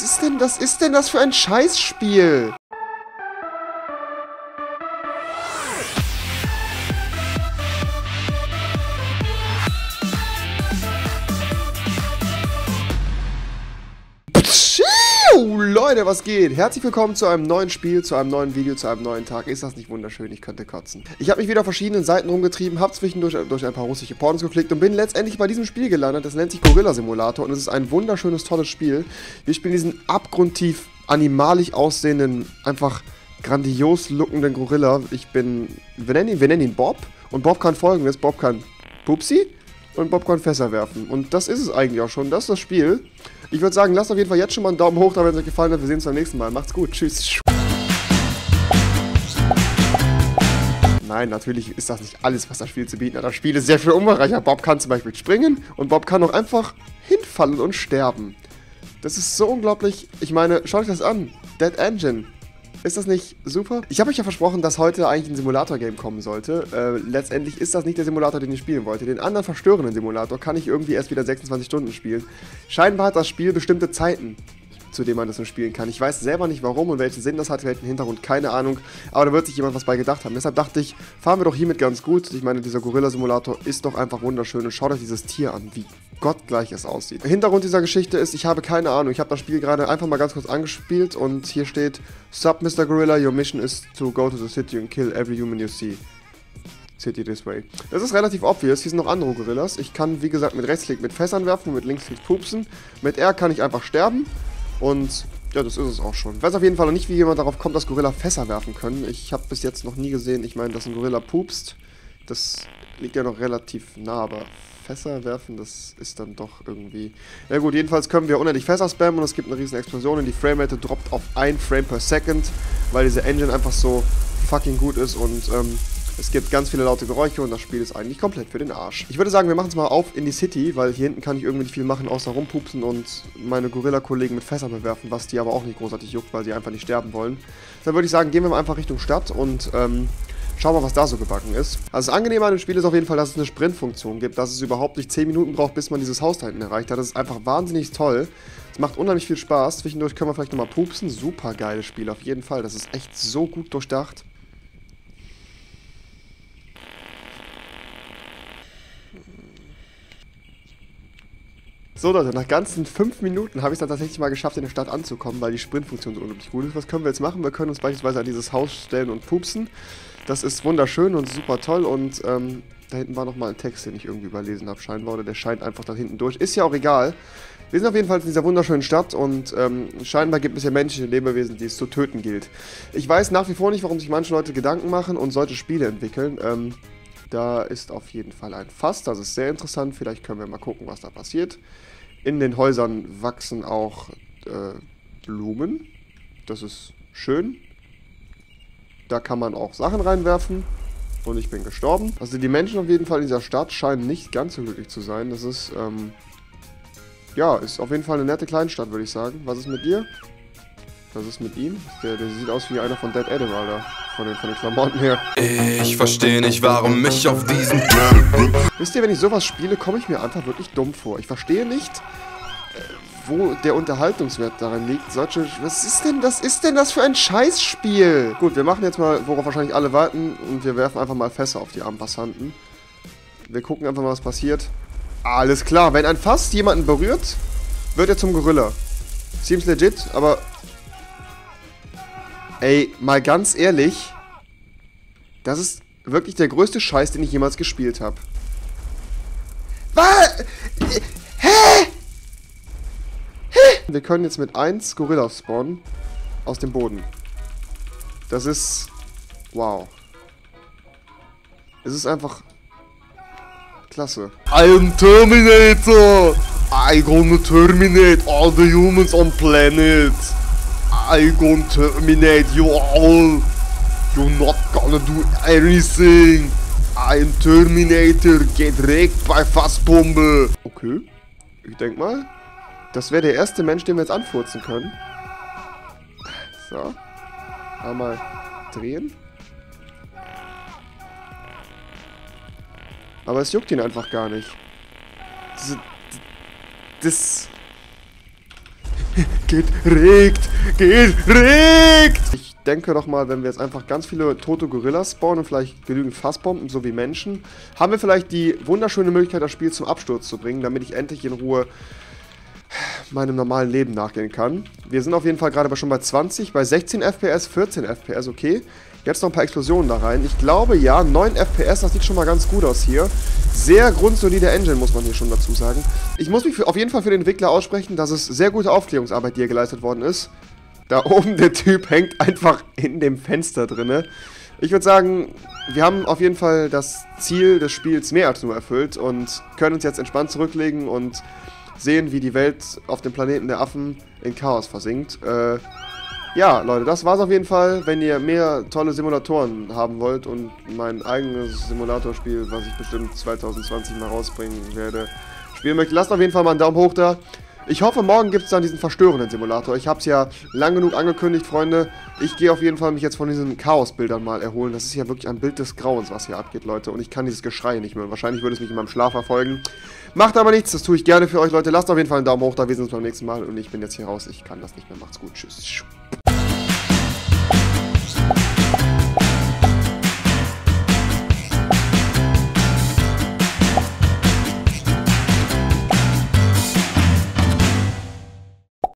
Was ist denn, was ist denn das für ein Scheißspiel? Leute, was geht? Herzlich willkommen zu einem neuen Spiel, zu einem neuen Video, zu einem neuen Tag. Ist das nicht wunderschön? Ich könnte kotzen. Ich habe mich wieder auf verschiedenen Seiten rumgetrieben, habe zwischendurch durch ein paar russische Pornos geklickt und bin letztendlich bei diesem Spiel gelandet. Das nennt sich Gorilla Simulator und es ist ein wunderschönes, tolles Spiel. Wir spielen diesen abgrundtief animalisch aussehenden, einfach grandios lookenden Gorilla. Ich bin, wir nennen ihn, wir nennen ihn Bob und Bob kann folgendes, Bob kann Pupsi und Bob kann Fässer werfen. Und das ist es eigentlich auch schon, das ist das Spiel. Ich würde sagen, lasst auf jeden Fall jetzt schon mal einen Daumen hoch, da wenn es euch gefallen hat. Wir sehen uns beim nächsten Mal. Macht's gut. Tschüss. Nein, natürlich ist das nicht alles, was das Spiel zu bieten hat. Das Spiel ist sehr viel umfangreicher. Bob kann zum Beispiel springen und Bob kann auch einfach hinfallen und sterben. Das ist so unglaublich. Ich meine, schaut euch das an. Dead Engine. Ist das nicht super? Ich habe euch ja versprochen, dass heute eigentlich ein Simulator-Game kommen sollte. Äh, letztendlich ist das nicht der Simulator, den ich spielen wollte. Den anderen verstörenden Simulator kann ich irgendwie erst wieder 26 Stunden spielen. Scheinbar hat das Spiel bestimmte Zeiten zu dem man das nur spielen kann. Ich weiß selber nicht warum und welchen Sinn das hat, welchen Hintergrund, keine Ahnung. Aber da wird sich jemand was bei gedacht haben. Deshalb dachte ich, fahren wir doch hiermit ganz gut. Ich meine, dieser Gorilla-Simulator ist doch einfach wunderschön und schaut euch dieses Tier an, wie gottgleich es aussieht. Hintergrund dieser Geschichte ist, ich habe keine Ahnung. Ich habe das Spiel gerade einfach mal ganz kurz angespielt und hier steht, Sub Mr. Gorilla, your mission is to go to the city and kill every human you see. City this way. Das ist relativ obvious. Hier sind noch andere Gorillas. Ich kann, wie gesagt, mit Rechtsklick mit Fässern werfen und mit Linksklick pupsen. Mit R kann ich einfach sterben. Und ja, das ist es auch schon. Ich weiß auf jeden Fall noch nicht, wie jemand darauf kommt, dass Gorilla Fässer werfen können. Ich habe bis jetzt noch nie gesehen, ich meine, dass ein Gorilla pupst. Das liegt ja noch relativ nah, aber Fässer werfen, das ist dann doch irgendwie... Ja gut, jedenfalls können wir unendlich Fässer spammen und es gibt eine riesen Explosion und die Framerate droppt auf 1 Frame per Second, weil diese Engine einfach so fucking gut ist und ähm, es gibt ganz viele laute Geräusche und das Spiel ist eigentlich komplett für den Arsch. Ich würde sagen, wir machen es mal auf in die City, weil hier hinten kann ich irgendwie nicht viel machen, außer rumpupsen und meine Gorilla-Kollegen mit Fässern bewerfen, was die aber auch nicht großartig juckt, weil sie einfach nicht sterben wollen. Dann würde ich sagen, gehen wir mal einfach Richtung Stadt und ähm, Schauen wir, was da so gebacken ist. Also das Angenehme an dem Spiel ist auf jeden Fall, dass es eine Sprintfunktion gibt, dass es überhaupt nicht 10 Minuten braucht, bis man dieses Haus da hinten erreicht hat. Das ist einfach wahnsinnig toll. Es macht unheimlich viel Spaß. Zwischendurch können wir vielleicht nochmal pupsen. Super geiles Spiel, auf jeden Fall. Das ist echt so gut durchdacht. So Leute, nach ganzen 5 Minuten habe ich es dann tatsächlich mal geschafft, in der Stadt anzukommen, weil die Sprintfunktion so unglaublich gut ist. Was können wir jetzt machen? Wir können uns beispielsweise an dieses Haus stellen und pupsen. Das ist wunderschön und super toll und ähm, da hinten war nochmal ein Text, den ich irgendwie überlesen habe scheinbar oder der scheint einfach da hinten durch. Ist ja auch egal. Wir sind auf jeden Fall in dieser wunderschönen Stadt und ähm, scheinbar gibt es ja menschliche Lebewesen, die es zu töten gilt. Ich weiß nach wie vor nicht, warum sich manche Leute Gedanken machen und solche Spiele entwickeln. Ähm, da ist auf jeden Fall ein Fass, das ist sehr interessant. Vielleicht können wir mal gucken, was da passiert. In den Häusern wachsen auch äh, Blumen. Das ist schön. Da kann man auch Sachen reinwerfen. Und ich bin gestorben. Also die Menschen auf jeden Fall in dieser Stadt scheinen nicht ganz so glücklich zu sein. Das ist, ähm, ja, ist auf jeden Fall eine nette Kleinstadt, würde ich sagen. Was ist mit dir? Was ist mit ihm? Der, der sieht aus wie einer von Dead Adam, Alter. Von den, von den Klamotten her. Ich verstehe nicht, warum mich auf diesen... Wisst ihr, wenn ich sowas spiele, komme ich mir einfach wirklich dumm vor. Ich verstehe nicht, wo der Unterhaltungswert daran liegt. Solche, was ist denn das, ist denn das für ein Scheißspiel? Gut, wir machen jetzt mal, worauf wahrscheinlich alle warten, und wir werfen einfach mal Fässer auf die armen. Wir gucken einfach mal, was passiert. Alles klar, wenn ein Fass jemanden berührt, wird er zum Gorilla. Seems legit, aber Ey, mal ganz ehrlich, das ist wirklich der größte Scheiß, den ich jemals gespielt habe. Was? Wir können jetzt mit 1 Gorilla spawnen aus dem Boden. Das ist... Wow. Es ist einfach... Klasse. I am Terminator! I gonna terminate all the humans on planet! I gonna terminate you all. You're not gonna do anything. I'm Terminator, get wrecked bei Fassbombe. Okay, ich denk mal, das wäre der erste Mensch, den wir jetzt anfurzen können. So, einmal drehen. Aber es juckt ihn einfach gar nicht. Das... das Geht regt! Geht regt! Ich denke doch mal, wenn wir jetzt einfach ganz viele tote Gorillas spawnen und vielleicht genügend Fassbomben, so wie Menschen, haben wir vielleicht die wunderschöne Möglichkeit, das Spiel zum Absturz zu bringen, damit ich endlich in Ruhe meinem normalen Leben nachgehen kann. Wir sind auf jeden Fall gerade schon bei 20, bei 16 FPS, 14 FPS, okay. Jetzt noch ein paar Explosionen da rein. Ich glaube, ja, 9 FPS, das sieht schon mal ganz gut aus hier. Sehr grundsolide Engine, muss man hier schon dazu sagen. Ich muss mich für, auf jeden Fall für den Entwickler aussprechen, dass es sehr gute Aufklärungsarbeit, hier geleistet worden ist. Da oben der Typ hängt einfach in dem Fenster drinne. Ich würde sagen, wir haben auf jeden Fall das Ziel des Spiels mehr als nur erfüllt und können uns jetzt entspannt zurücklegen und sehen, wie die Welt auf dem Planeten der Affen in Chaos versinkt. Äh, ja, Leute, das war's auf jeden Fall. Wenn ihr mehr tolle Simulatoren haben wollt und mein eigenes Simulatorspiel, was ich bestimmt 2020 mal rausbringen werde, spielen möchtet, lasst auf jeden Fall mal einen Daumen hoch da. Ich hoffe, morgen gibt es dann diesen verstörenden Simulator. Ich habe es ja lang genug angekündigt, Freunde. Ich gehe auf jeden Fall mich jetzt von diesen Chaosbildern mal erholen. Das ist ja wirklich ein Bild des Grauens, was hier abgeht, Leute. Und ich kann dieses Geschrei nicht mehr. Wahrscheinlich würde es mich in meinem Schlaf verfolgen. Macht aber nichts, das tue ich gerne für euch, Leute. Lasst auf jeden Fall einen Daumen hoch da. Wir sehen uns beim nächsten Mal. Und ich bin jetzt hier raus. Ich kann das nicht mehr. Macht's gut. Tschüss.